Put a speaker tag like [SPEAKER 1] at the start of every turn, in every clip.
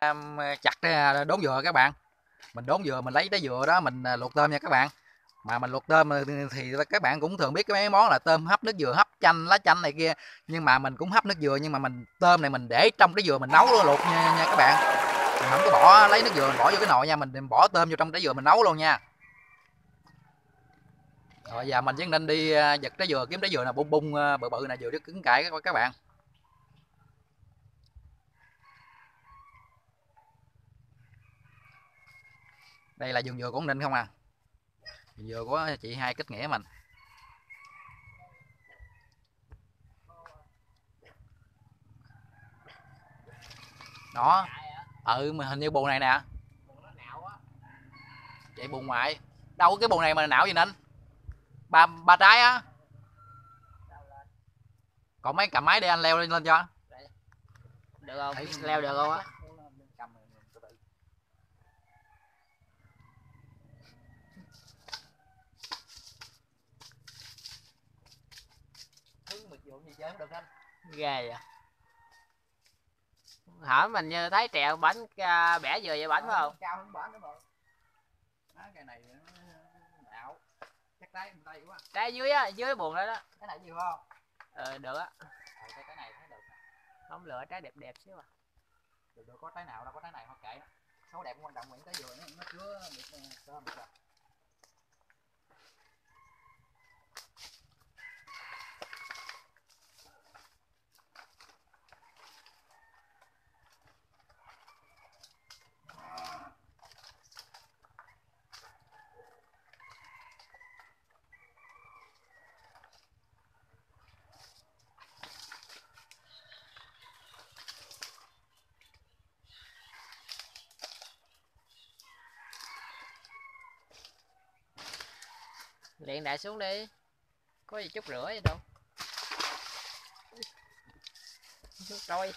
[SPEAKER 1] Ờ, chặt uh, đốn dừa các bạn. Mình đốn dừa mình lấy trái dừa đó mình ờ, luộc tôm nha các bạn. Mà mình luộc tôm thì các bạn cũng thường biết cái mấy món là tôm hấp nước dừa hấp chanh lá chanh này kia. Nhưng mà mình cũng hấp nước dừa nhưng mà mình tôm này mình để trong cái dừa mình nấu luôn luộc nha, nha các bạn. Mình không có bỏ lấy nước dừa mình bỏ vô cái nồi nha mình bỏ tôm vô trong trái dừa mình nấu luôn nha. Rồi giờ mình vẫn nên đi giật trái dừa kiếm trái dừa nào bung bung bự bự này dừa rất cứng cãi các bạn. Đây là vườn dừa của ninh không à? Vườn dừa của chị hai kết nghĩa mình. Đó. Ừ mà hình như bùn này nè. Chạy bùn ngoài đâu có cái bùn này mà não gì nên ba ba trái á. Còn mấy cầm máy để anh leo lên, lên cho.
[SPEAKER 2] Được không? Thấy leo được không á? Ghê vậy. Hả mình như thấy trèo bánh uh, bẻ vừa vậy bánh phải không?
[SPEAKER 1] cao hơn bánh mà đó, cái này đạo. Chắc trái tay quá
[SPEAKER 2] trái dưới á dưới buồn đó đó.
[SPEAKER 1] Cái này nhiều không?
[SPEAKER 2] Ờ được á.
[SPEAKER 1] Ờ, cái, cái này thấy được
[SPEAKER 2] không lựa trái đẹp đẹp xíu à.
[SPEAKER 1] Được được có trái nào đâu có trái này hoặc kệ. Số đẹp quan trọng nguyễn trái vừa nó, nó chứa được cơm được rồi
[SPEAKER 2] liền đại xuống đi. Có gì chút rửa gì đâu. Chút trôi.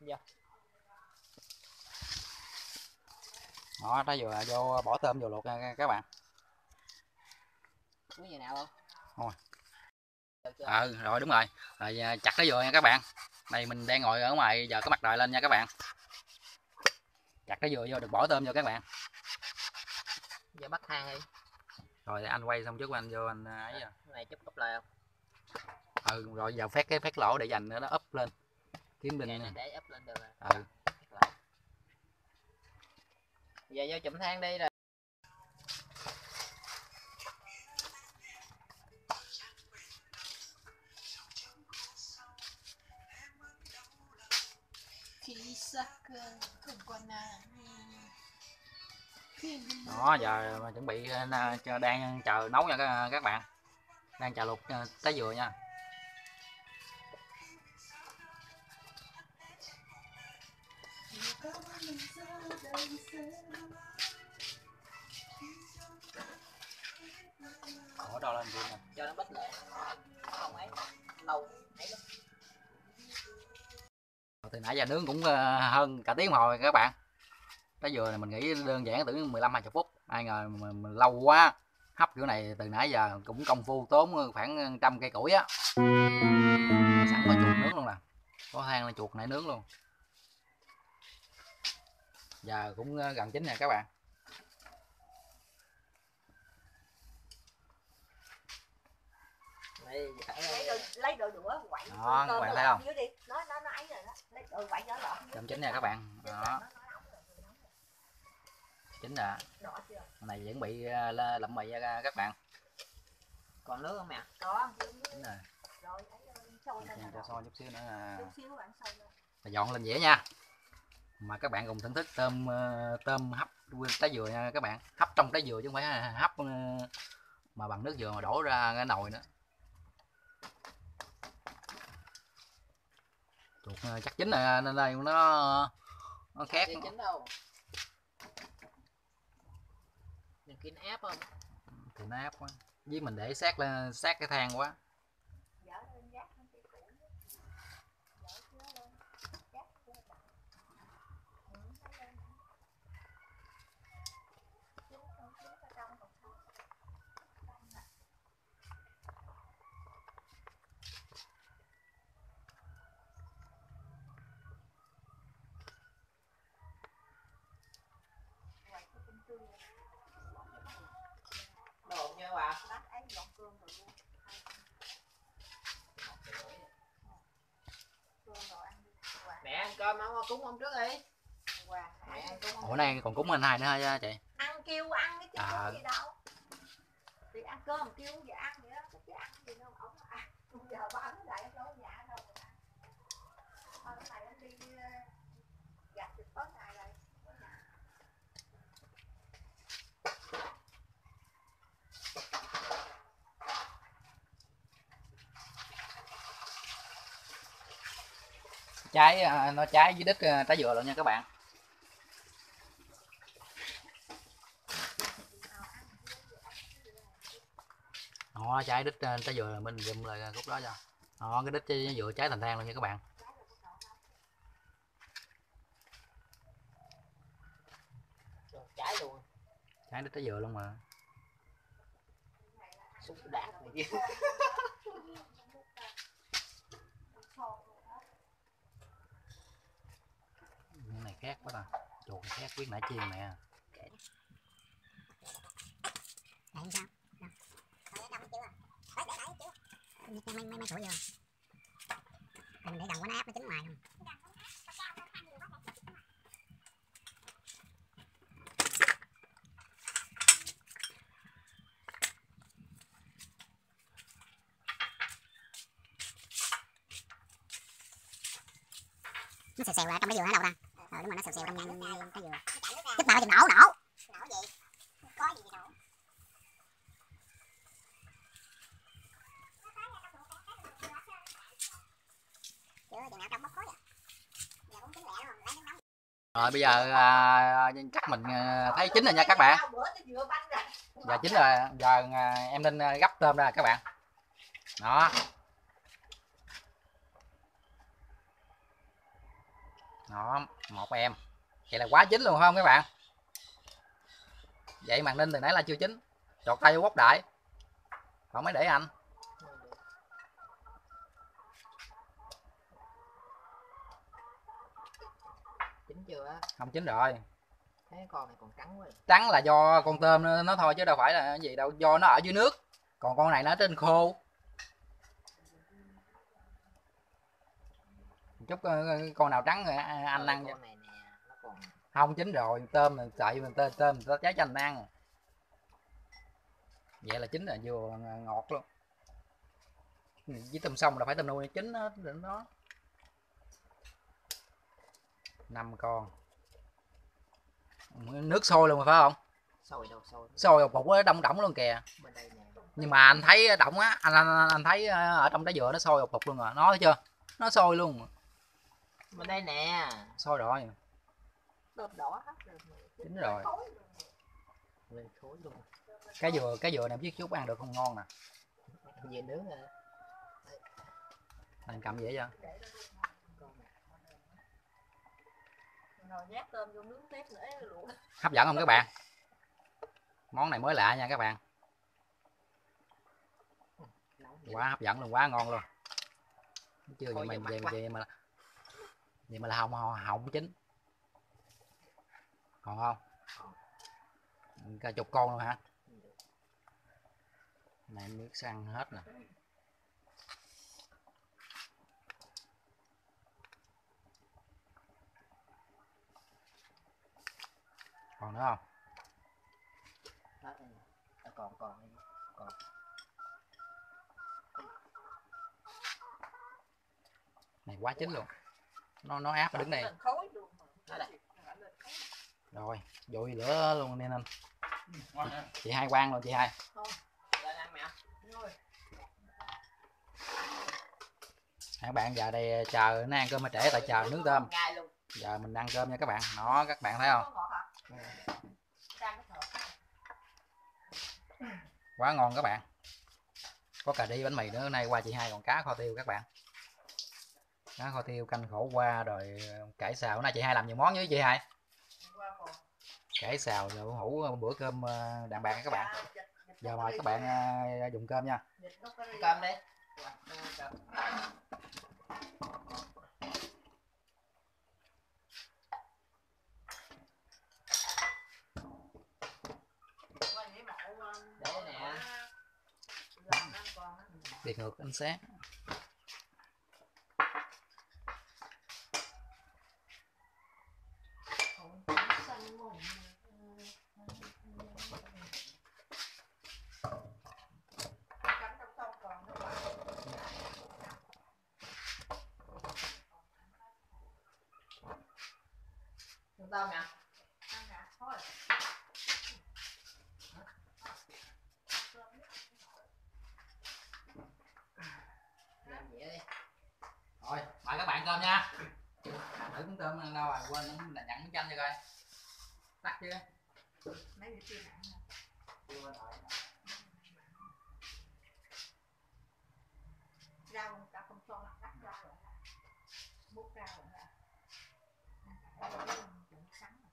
[SPEAKER 1] Dạ. đó trái vừa vô bỏ tôm vô luộc nha các bạn.
[SPEAKER 2] Muốn gì nào không?
[SPEAKER 1] Thôi ừ rồi đúng rồi. Rồi à, chặt cái vừa nha các bạn. Đây mình đang ngồi ở ngoài giờ có mặt trời lên nha các bạn chặt cái dừa vô được bỏ tôm vô các bạn.
[SPEAKER 2] Giờ bắt thang đi.
[SPEAKER 1] Rồi anh quay xong trước anh vô anh à, ấy à.
[SPEAKER 2] này chút cúp lại không?
[SPEAKER 1] Ừ rồi giờ phát cái phát lỗ để dành nó úp lên. Kiếm bình
[SPEAKER 2] để úp lên được rồi.
[SPEAKER 1] Ừ.
[SPEAKER 2] Giờ vô chụm thang đi rồi
[SPEAKER 1] đó giờ chuẩn bị ờ, đang chờ nấu nha các ờ, bạn. Đang chờ luộc ờ, à, trái dừa nha. Khổ đo lên gì nè.
[SPEAKER 2] Cho nó bít lại. Không ấy lâu
[SPEAKER 1] từ nãy giờ nướng cũng ờ, hơn cả tiếng hồi các bạn. Cái dừa này mình nghĩ đơn giản tưởng 15 20 phút. Ai ngờ mình, mình lâu quá hấp kiểu này từ nãy giờ cũng công phu tốn khoảng trăm cây củi á. Sẵn có chuột nướng luôn nè. Có than là chuột nãy nướng luôn. Giờ cũng ờ, gần chín nè các bạn.
[SPEAKER 3] Lấy đồ lấy đồ đũa quậy
[SPEAKER 1] đó các bạn thấy không?
[SPEAKER 3] nó nó nó ấy rồi đó. Lấy đồ quậy nó lọt
[SPEAKER 1] gần chín nè các bạn. Đó. chín rồi này vẫn bị ờ, lậm mì ra các bạn.
[SPEAKER 2] Còn nước không mẹ?
[SPEAKER 3] Có
[SPEAKER 1] chín rồi
[SPEAKER 3] rồi
[SPEAKER 1] cho sôi chút xíu nữa là dọn lên dĩa nha. Mà các bạn cùng thưởng thức tôm ờ, tôm hấp trái dừa nha các bạn. Hấp trong trái dừa chứ không phải hấp ờ, mà bằng nước dừa mà đổ ra cái nồi nữa chuột chắc chín rồi nên đây nó nó khác.
[SPEAKER 2] chín đâu? Đừng kín áp không?
[SPEAKER 1] Nó áp quá. Với mình để sát lên sát cái than quá
[SPEAKER 2] cơm ông cúng ông trước đi.
[SPEAKER 1] Ủa nay còn cúng anh hai nữa hả chị?
[SPEAKER 3] Ăn kêu ăn cái chứ
[SPEAKER 1] À.
[SPEAKER 3] gì đâu. Thì ăn cơm kêu giờ ăn vậy đó chứ ăn gì đâu ổng ăn giờ ba nó lại đâu có nhà đâu mà ăn. Thôi cái này anh đi ờ, gặt được tối ngày rồi có nhà.
[SPEAKER 1] Trái à, nó trái dưới đất à, trái dừa luôn nha các bạn. Đó trái đít à, trái dừa mình gom lại khúc đó cho. Đó cái đít trái dừa trái thành thang luôn nha các bạn.
[SPEAKER 2] Trái luôn.
[SPEAKER 1] Trái đít trái dừa luôn mà.
[SPEAKER 2] Xúc này
[SPEAKER 1] cái này khác quá ta chuột này khác quyết nãy chiên nè
[SPEAKER 4] sao? Để? Mấy mấy mấy tuổi. Mình để gần quá nó áp nó chín ngoài không? nó xèo xèo ra trong cái dừa ở đâu ra ờ đúng rồi nó xèo trong cái dừa chút nào chừng nổ nổ nổ gì? Có gì nổ chưa chừng nào trong bốc khói à.
[SPEAKER 1] Rồi bây giờ à, chắc mình à, thấy chín rồi nha các bạn.
[SPEAKER 3] Sao bữa nó vừa banh rồi
[SPEAKER 1] giờ chín rồi giờ à, em nên gấp tôm ra các bạn. Đó. Đó một em vậy là quá chín luôn không các bạn? Vậy màn ninh từ nãy là chưa chín. Chọt tay vô bóc đại. Còn mới để anh.
[SPEAKER 2] Chín chưa á?
[SPEAKER 1] Không chín rồi.
[SPEAKER 2] Thấy con này còn trắng quá.
[SPEAKER 1] Trắng là do con tôm nó, nó thôi chứ đâu phải là gì đâu. Do nó ở dưới nước. Còn con này nó ở trên khô. Chút ờ, con nào trắng à, anh ăn
[SPEAKER 2] con này nè nó còn
[SPEAKER 1] không chín rồi. Tôm là sợi mình tôm tôm nó trái chanh ăn. Vậy là chín là vừa ngọt luôn. Với tôm xong là phải tôm nuôi chín hết rồi đó. Năm con. Nước sôi luôn mà phải không?
[SPEAKER 2] Sôi đâu sôi
[SPEAKER 1] sôi một bụng đông đỏng luôn kìa. Nhưng mà anh thấy động á anh, anh anh thấy ờ, ở trong trái dừa nó sôi một phục luôn rồi nó thấy chưa? Nó sôi luôn.
[SPEAKER 2] Bên đây nè.
[SPEAKER 1] Sôi rồi
[SPEAKER 3] đơm đỏ hết rồi
[SPEAKER 1] Chín rồi.
[SPEAKER 2] Lên khối luôn.
[SPEAKER 1] Cái dừa cái dừa này biết chút ăn được không ngon nè.
[SPEAKER 2] Về nướng à.
[SPEAKER 1] Anh cầm dễ
[SPEAKER 3] luộc.
[SPEAKER 1] Hấp dẫn không các bạn? Món này mới lạ nha các bạn. Quá hấp dẫn luôn quá ngon luôn. Chưa vậy mà vậy, vậy mà vậy mà là không không, không chín còn không? Cả chục con luôn hả? Này nước săn hết nè. Còn nữa không.
[SPEAKER 2] À, còn còn còn.
[SPEAKER 1] Này quá chín luôn. Nó nó áp mà đứng đây
[SPEAKER 3] lên khối luôn
[SPEAKER 2] Đó đây
[SPEAKER 1] rồi dội lửa luôn nên anh. Chị hai quan luôn, chị hai. Các bạn giờ đây chờ nó ăn cơm mà trễ tại chờ nướng tôm. Giờ mình ăn cơm nha các bạn. Nó, các bạn thấy không? Quá ngon các bạn. Có cà ri, bánh mì nữa. Nay qua chị hai còn cá kho tiêu các bạn. Cá kho tiêu canh khổ qua rồi cải xào. Nay chị hai làm nhiều món với chị hai cải xào rồi hủ bữa cơm ờ, đạm bạc các bạn. Giờ mời các bạn ờ, dùng cơm nha.
[SPEAKER 2] Cơm đi. Để nè.
[SPEAKER 1] ngược ánh sáng
[SPEAKER 2] tôm nè.
[SPEAKER 3] Ăn thôi
[SPEAKER 2] làm vậy đi
[SPEAKER 1] rồi mời các bạn cơm nha. Thử miếng tôm đâu rồi quên là nhận chanh cho coi. Tắt chưa
[SPEAKER 3] mấy đứa kia nặng nè
[SPEAKER 1] chưa rồi
[SPEAKER 3] rau người ta không cho là cắt ra rồi nè múc ra rồi nè Đây là cái chuẩn sẵn rồi.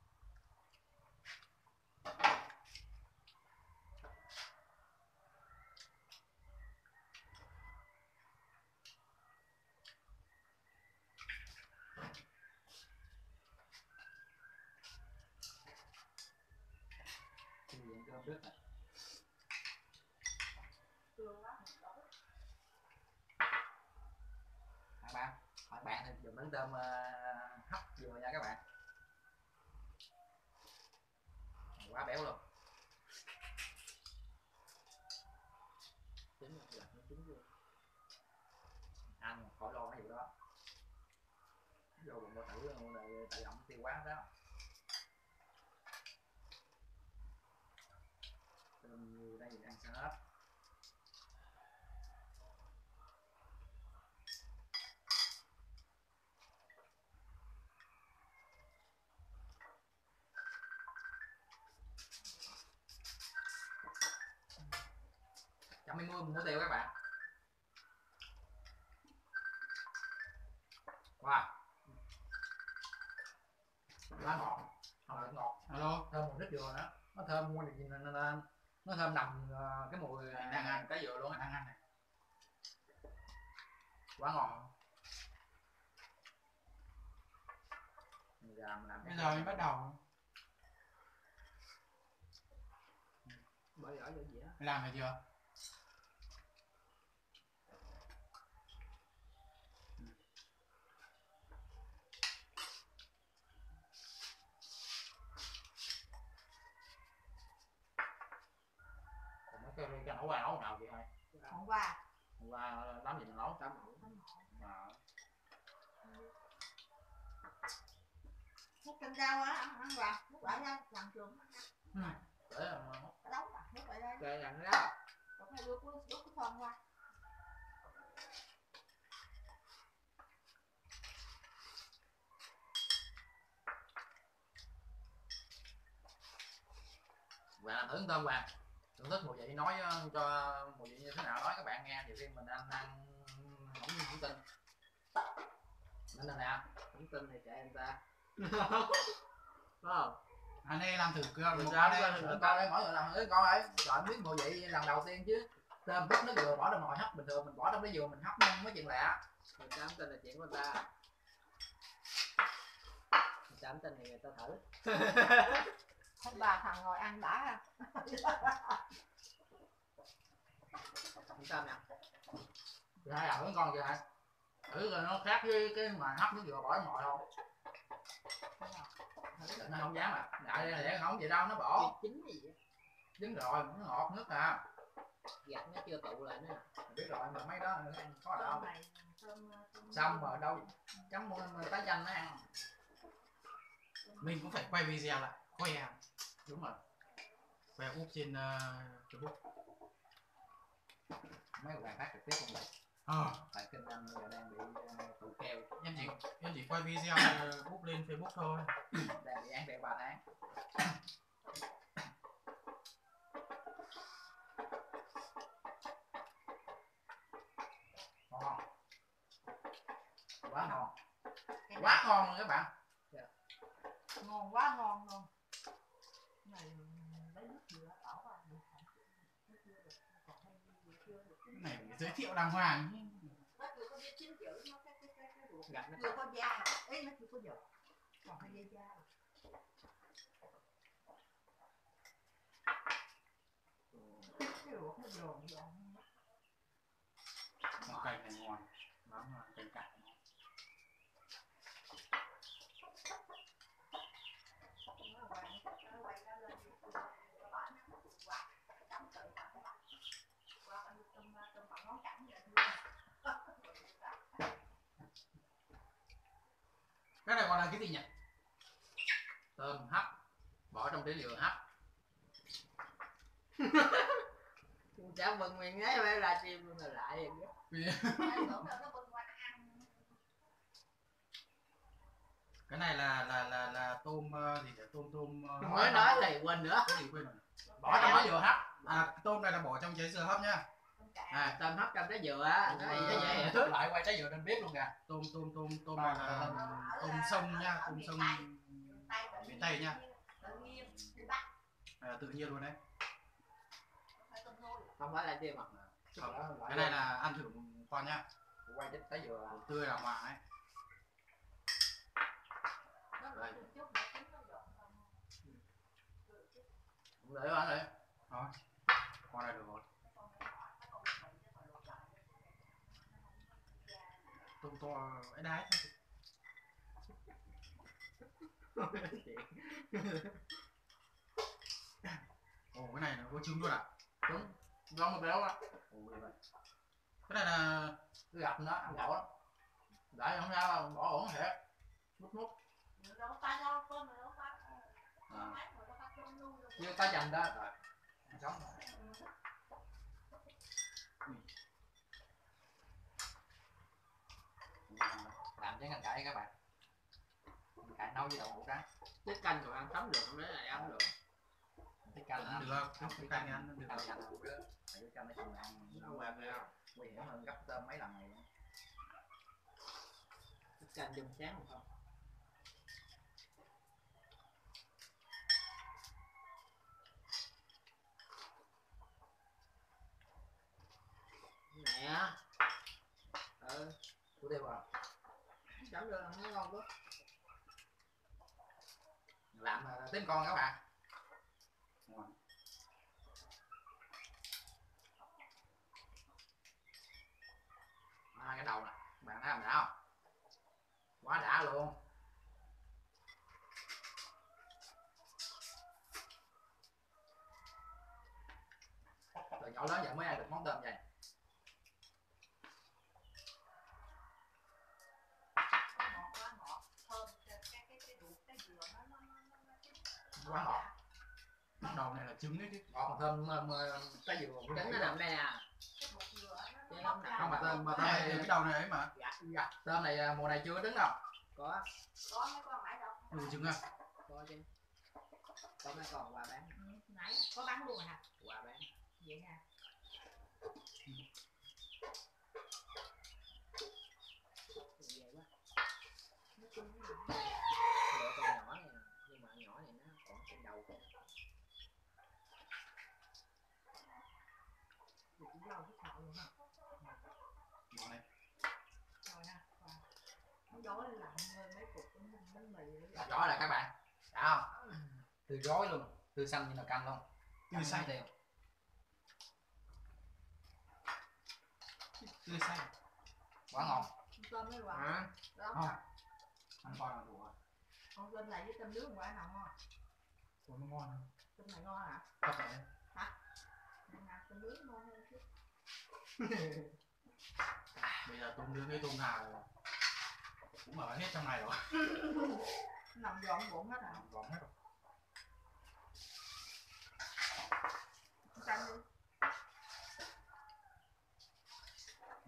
[SPEAKER 1] Cái gì ăn cơm trước các bạn các bạn thì dùng miếng tôm hấp vừa nha các bạn quá béo luôn
[SPEAKER 2] chín là nó chín luôn
[SPEAKER 1] ăn khỏi lo cái vụ đó. Vô bụng bao tử luôn này, tại động tiêu quá đó. Tôm như đây đang ăn sao hết trăm mươi mươi muỗng tiêu các bạn wow lá ngọt không phải ngọt
[SPEAKER 5] hello
[SPEAKER 1] thơm một nước dừa nữa nó thơm quá được gì nó, nó, nó thơm nằm ờ, cái mùi
[SPEAKER 5] đang ăn cái dừa luôn đang ăn này
[SPEAKER 1] quá ngon. Bây giờ mình làm
[SPEAKER 5] bây giờ mình bắt đầu.
[SPEAKER 2] Bỏ vỏ vô gì á
[SPEAKER 5] làm được chưa
[SPEAKER 1] cái cái nấu qua nấu nào vậy thôi
[SPEAKER 3] hôm qua
[SPEAKER 1] Hôm qua làm gì nấu
[SPEAKER 2] tôm ủ
[SPEAKER 1] mà
[SPEAKER 3] múc canh rau á ăn ăn vào múc lại ra làm trường
[SPEAKER 1] để mà
[SPEAKER 3] cái đóng à múc lại đây.
[SPEAKER 2] Kệ rằng đó
[SPEAKER 3] còn hai đứa cứ đút cái thon qua.
[SPEAKER 1] Và làm thử tôm vàng thưởng thức mùi vị nói ờ, cho mùi vị như thế nào. Nói các bạn nghe nhiều khi mình ăn ăn không không tin. Nên là nè
[SPEAKER 2] không tin thì kệ người ta. Phải không?
[SPEAKER 5] Anh đây làm thử cơ
[SPEAKER 1] Mình
[SPEAKER 5] một
[SPEAKER 1] ra
[SPEAKER 5] cái
[SPEAKER 1] đây, mình coi đây mỗi người làm thử con ấy chọn biết mùi vị lần đầu tiên chứ. Tôm hấp nó vừa bỏ trong nồi hấp bình thường mình bỏ trong cái dừa mình hấp nó mới chuyện lạ.
[SPEAKER 2] Người ta không tin là chuyện của người ta. Người ta không tin thì người ta thử
[SPEAKER 3] thấy ba thằng ngồi ăn đã.
[SPEAKER 2] Không nè.
[SPEAKER 1] Thì hai ẩm con vậy hả thử rồi nó khác với cái mà hấp nó vừa bỏ nồi không? Nó không dám à? Đại đây là không vậy đâu nó bỏ.
[SPEAKER 2] Chín gì vậy?
[SPEAKER 1] Dính rồi nó ngọt nước à.
[SPEAKER 2] Gạch nó chưa tụ lại nữa.
[SPEAKER 1] Mình biết rồi mà mấy đó có
[SPEAKER 3] tôm
[SPEAKER 1] đâu xong rồi đâu chấm tái chanh nó ăn.
[SPEAKER 5] Mình cũng phải quay video lại. Khoe
[SPEAKER 1] đúng rồi.
[SPEAKER 5] Khoe úp trên uh, facebook.
[SPEAKER 1] Mấy bạn phát trực tiếp không được
[SPEAKER 5] ờ.
[SPEAKER 1] Tại kinh doanh giờ đang bị uh, tụ keo
[SPEAKER 5] em chỉ em chỉ quay video ờ, úp lên facebook thôi.
[SPEAKER 1] Đang bị án ba tháng ngon quá ngon. Quá ngon luôn các bạn.
[SPEAKER 3] Ngon quá ngon luôn này lấy nước dừa đổ vào được không? Nước dừa được, còn hay dừa chưa được.
[SPEAKER 5] cái này phải giới thiệu đàng hoàng.
[SPEAKER 3] Nó có da ấy nó chưa có dầu còn cái dây da cái ruột nó dồn dồn
[SPEAKER 5] Con này ngon lắm là cải ngon.
[SPEAKER 3] nó quay nó quay nó lên cho bạn nó quạt cắm tự bạn quạt quạt ở trong trong bằng ngón cẳng vậy
[SPEAKER 5] cái này gọi là cái gì nhỉ?
[SPEAKER 1] Tôm hấp. Bỏ trong trái dừa hấp.
[SPEAKER 2] Chả mừng mình ấy phải là chim luôn rồi lại vậy
[SPEAKER 5] cái này là là là là tôm ờ, gì để tôm tôm ờ,
[SPEAKER 2] mới nói thầy quên nữa.
[SPEAKER 5] Cái gì quên rồi?
[SPEAKER 1] Bỏ trong trái dừa hấp.
[SPEAKER 5] À tôm này là bỏ trong trái dừa hấp nhá
[SPEAKER 2] à tôm hấp trong trái dừa á nó
[SPEAKER 5] Ờ.
[SPEAKER 2] vậy vậy
[SPEAKER 1] lại quay trái dừa nên biết luôn kìa.
[SPEAKER 5] Tôm tôm tôm tôm này là tôm sông nha tôm sông miền tây nha. À, tự nhiên luôn đấy.
[SPEAKER 2] Không phải là chim à
[SPEAKER 5] cái này là ăn thử một con nhá
[SPEAKER 1] quay trái trái dừa.
[SPEAKER 5] Tươi là hòa ấy
[SPEAKER 3] nó lại chút chút để trứng nó dọn không
[SPEAKER 1] để bạn đi
[SPEAKER 5] Đó. con này được rồi tôm to ở đái ồ, cái này nó có trứng luôn à
[SPEAKER 1] đúng do mà béo ạ.
[SPEAKER 5] Cái này là
[SPEAKER 1] gặp nó, ăn gạo lắm để không sao bỏ ổn thiệt mút mút
[SPEAKER 3] đâu tay
[SPEAKER 1] à. như chành ra rồi. Sống rồi. Chén canh cải các bạn. Canh cải nấu với đậu hũ trắng
[SPEAKER 2] tiết canh còn ăn sống được không đấy là ăn được.
[SPEAKER 1] Cái canh
[SPEAKER 5] Ăn. được, cái canh ăn được.
[SPEAKER 1] canh canh hũ đó cái canh nói chung là ăn.
[SPEAKER 2] Nó quẹt rồi. Không
[SPEAKER 1] nguy hiểm hơn gấp tôm mấy lần này.
[SPEAKER 2] Tiết canh dùng sáng không? Không nè. Ừ.
[SPEAKER 1] Của tiêu à
[SPEAKER 2] chấm được ăn thấy ngon quá
[SPEAKER 1] làm là tính con các bạn. À, cái đầu nè bạn thấy làm đã không? Quá đã luôn từ nhỏ lớn giờ mới ăn được món tôm vậy
[SPEAKER 3] ngọt quá ngọt thơm cái cái cái cái ruột cái dừa nó nó nó nó nó chín
[SPEAKER 1] quá ngọt
[SPEAKER 5] bắt đầu này là trứng đấy chứ
[SPEAKER 1] mà mà, mà trái dừa cũng
[SPEAKER 2] trứng nó nằm đây à?
[SPEAKER 3] Nó
[SPEAKER 2] không
[SPEAKER 1] mà tôm mà tôm
[SPEAKER 5] này
[SPEAKER 1] này
[SPEAKER 5] cái đầu này ấy mà.
[SPEAKER 1] Dạ, dạ. tôm này à, mùa này chưa trứng đâu.
[SPEAKER 2] Có.
[SPEAKER 3] Có mấy con mãi đâu.
[SPEAKER 5] Ừ trứng à?
[SPEAKER 2] Có chứ. Có mấy con qua bán.
[SPEAKER 3] Nãy có bán luôn hả?
[SPEAKER 2] Qua bán.
[SPEAKER 3] Vậy nha
[SPEAKER 2] về quá
[SPEAKER 3] nó chung với lại
[SPEAKER 2] lựa con nhỏ này nhưng mà nhỏ này nó còn trên đầu kìa.
[SPEAKER 3] ruột rau cái thọ luôn hả
[SPEAKER 5] Bỏ này
[SPEAKER 3] rồi ha Wow. nó gió lên lạnh hơn mấy cục bánh bánh
[SPEAKER 1] giỏi là các bạn. Đã không từ gói luôn từ xanh như là canh luôn.
[SPEAKER 5] Tươi xanh
[SPEAKER 1] tiền
[SPEAKER 5] tươi xanh
[SPEAKER 1] quá ngon
[SPEAKER 3] tôm mới quả.
[SPEAKER 2] Hả?
[SPEAKER 3] Đó.
[SPEAKER 5] Không. Ăn con là đủ rồi
[SPEAKER 3] con tôm này với tôm nướng quả nào ngon?
[SPEAKER 5] Ủa, nó ngon hơn.
[SPEAKER 3] tôm này ngon hả?
[SPEAKER 5] Tập này.
[SPEAKER 3] Nên là tôm nướng ngon hơn chứ
[SPEAKER 5] bây giờ tôm nướng với tôm nào cũng ở hết trong này rồi
[SPEAKER 3] nằm gọn bụng hết à?
[SPEAKER 5] Gọn hết rồi.
[SPEAKER 3] Canh đi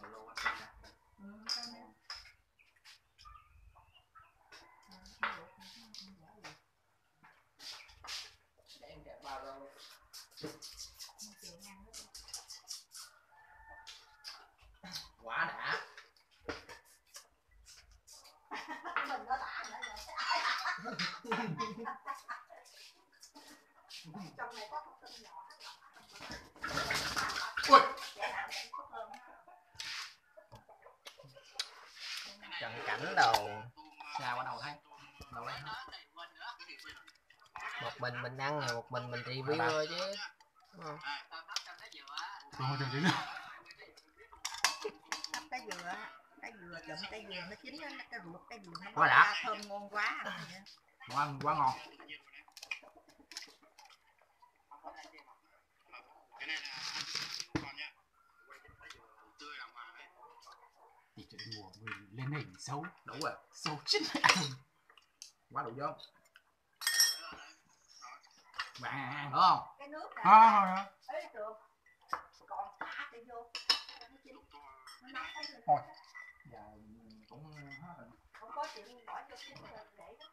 [SPEAKER 1] Rồi luôn á, canh nè.
[SPEAKER 3] ừ, canh đi Ừ, cái ruột này nó không dễ gì.
[SPEAKER 2] để em kẹp bao đâu
[SPEAKER 3] Nó chịu ăn đó
[SPEAKER 1] quá đã
[SPEAKER 3] mình nó đã nữa rồi trong này có một tôm nhỏ
[SPEAKER 1] Ui.
[SPEAKER 2] trần cảnh đầu
[SPEAKER 1] sao qua đầu thấy? Đầu đây
[SPEAKER 2] một mình mình ăn thì một mình mình review thôi chứ. Đúng không?
[SPEAKER 5] không cho
[SPEAKER 3] cái dừa cái dừa chụm cái dừa nó chín á, nó cái ruột cái dừa nó
[SPEAKER 1] Quá đã.
[SPEAKER 3] thơm món
[SPEAKER 1] ăn quá ngon.
[SPEAKER 5] Thì chuyện mùa mình lên hình xấu.
[SPEAKER 1] Đủ rồi.
[SPEAKER 5] Xấu chết
[SPEAKER 1] quá đủ vô bạn ăn đúng không?
[SPEAKER 3] Cái nước này
[SPEAKER 1] thôi. Giờ cũng hết rồi.
[SPEAKER 3] Không có chuyện bỏ vô cái để đó